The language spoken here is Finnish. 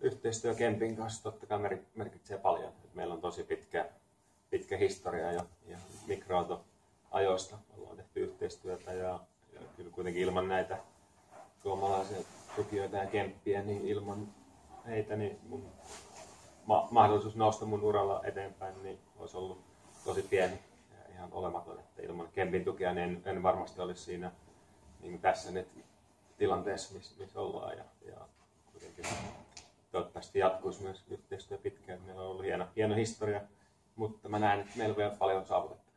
yhteistyö Kempin kanssa totta kai mer- merkitsee paljon. Meillä on tosi pitkä, pitkä historia jo ja mikroautoajoista ollaan tehty yhteistyötä ja, ja kyllä kuitenkin ilman näitä suomalaisia tukijoita ja kemppiä, niin ilman heitä niin mun ma- mahdollisuus nousta mun uralla eteenpäin niin olisi ollut tosi pieni ja ihan olematon. Että ilman kempin tukea niin en, en varmasti olisi siinä niin tässä nyt tilanteessa, missä, missä ollaan. Ja, ja toivottavasti jatkuisi myös yhteistyö pitkään. Meillä on ollut hieno, hieno historia, mutta mä näen, että meillä on vielä paljon saavutettavaa.